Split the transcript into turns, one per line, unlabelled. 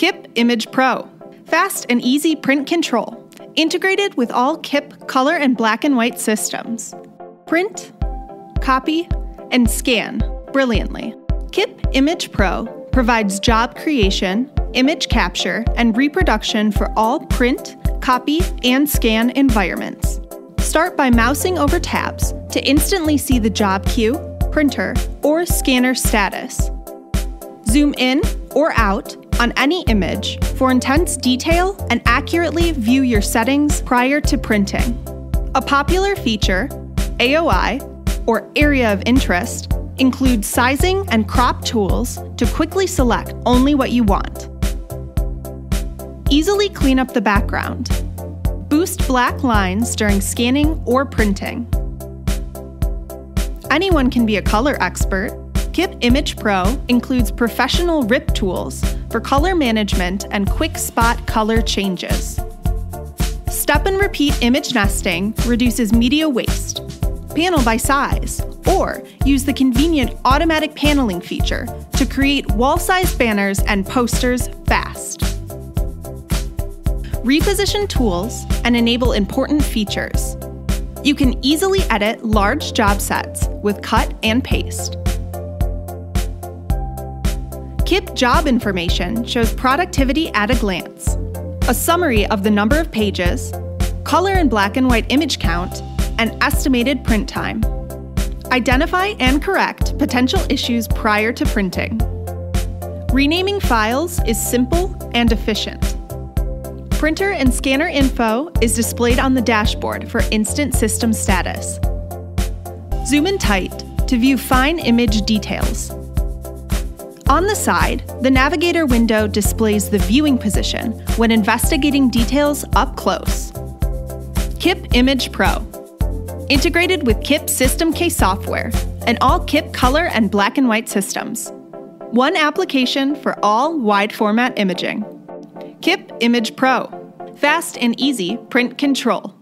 KIP ImagePro. Fast and easy print control, integrated with all KIP color and black and white systems. Print, copy, and scan brilliantly. KIP ImagePro provides job creation, image capture, and reproduction for all print, copy, and scan environments. Start by mousing over tabs to instantly see the job queue, printer, or scanner status. Zoom in or out on any image for intense detail and accurately view your settings prior to printing. A popular feature, AOI, or Area of Interest, includes sizing and crop tools to quickly select only what you want. Easily clean up the background. Boost black lines during scanning or printing. Anyone can be a color expert. KIP ImagePro includes professional rip tools for color management and quick spot color changes. Step and repeat image nesting reduces media waste. Panel by size, or use the convenient automatic paneling feature to create wall sized banners and posters fast reposition tools, and enable important features. You can easily edit large job sets with cut and paste. KIP job information shows productivity at a glance, a summary of the number of pages, color and black and white image count, and estimated print time. Identify and correct potential issues prior to printing. Renaming files is simple and efficient. Printer and scanner info is displayed on the dashboard for instant system status. Zoom in tight to view fine image details. On the side, the navigator window displays the viewing position when investigating details up close. KIP ImagePro. Integrated with KIP System K software and all KIP color and black and white systems. One application for all wide format imaging. KIP ImagePro. Fast and easy print control.